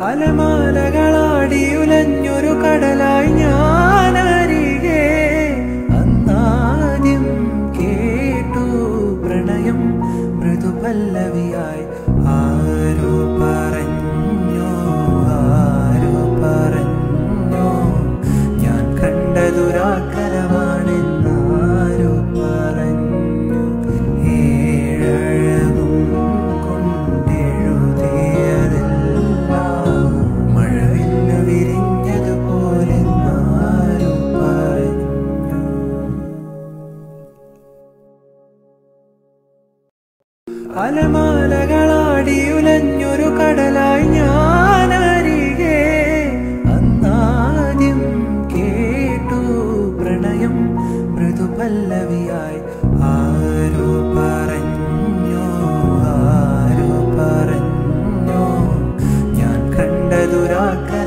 അലമാലകളാടിയുലഞ്ഞൊരു കടലായി ഞാനരികെ. അന്നാദ്യം കേട്ടു പ്രണയം മൃദുപല്ലവിയായി ആരോ അലമാലകളാടിയുലഞ്ഞൊരു കടലായി ഞാനരികെ. അന്നാദ്യം കേട്ടു പ്രണയം മൃദുപല്ലവിയായി. ആരോ പറഞ്ഞു ആരോ പറഞ്ഞു. ഞാൻ കണ്ടതുരാക്ക